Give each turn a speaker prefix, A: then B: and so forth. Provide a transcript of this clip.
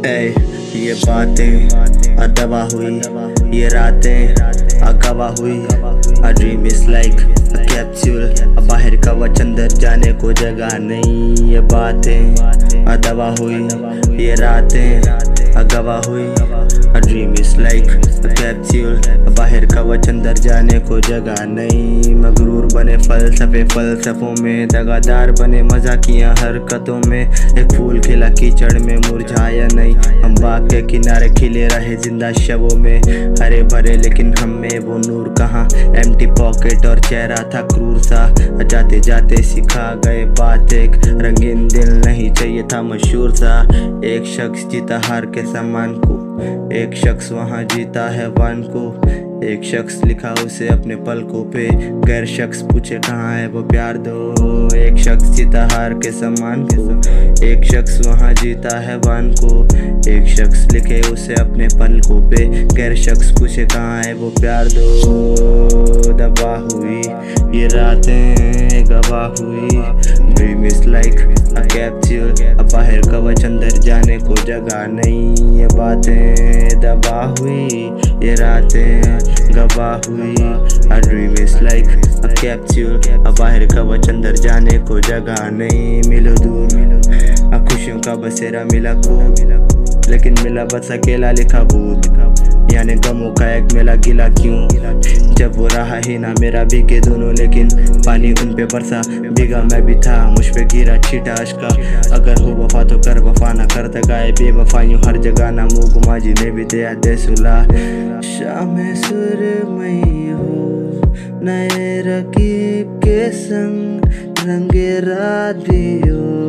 A: ये बातें अदबा हुई, ये रातें अगवा हुई। A dream is like a capsule बाहर का वच अंदर जाने को जगह नहीं। ये बातें अदबा हुई, ये रातें अगवा हुई। A dream is like बाहर का अंदर जाने को जगह नहीं। मगरूर बने फलसफे, फलसफों में दगादार बने मजाकियाँ हरकतों में। एक फूल खिला कीचड़ में मुरझाया नहीं। हम बाग के किनारे खिले रहे ज़िंदा शवों में। हरे भरे, लेकिन हम में वो नूर कहाँ? एम्प्टी पॉकेट और चेहरा था क्रूर सा। जाते जाते सिखा गए बात। एक रंगीन दिल नहीं चाहिए था मशहूर सा। एक शख्स जीता हार के सम्मान को। एक शख्स वहाँ जीता है वन को। एक शख्स लिखा उसे अपने पलकों पे। गैर शख्स पूछे कहाँ है वो प्यार दो। एक शख्स जीता हार के सम्मान को। एक शख्स वहाँ जीता है वन को। एक शख्स लिखे उसे अपने पलकों पे। गैर शख्स पूछे कहाँ है वो प्यार दो। दबा हुई, ये रातें गवाह हुई। Dream is like a capsule अब बाहर कवच अंदर जाने को जगह नहीं ये बातें। दबा हुई ये रातें गवाह हुई। A dream is like a capsule अब बाहर कवच अंदर जाने को जगह नहीं, मिलो दूर। मिलो खुशियों का बसेरा मिला को लेकिन मिला बस अकेला लिखा भूत। यानी गमों का एक मिला गिला क्यों? जब वो रहा ही ना मेरा भीगे दोनों, लेकिन पानी उन पे बरसा। भीगा मैं भी था, मुझ पे गिरा छीटा अशका। अगर हो वफा तो कर वफा ना कर गाए बेवफाइयों हर जगह ना मुँह घुमा जी ने भी दिया दे सुला। शाम सुर हो, नए रकीब के संग रंगे भी संगे अंधेरे